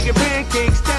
making pancakes.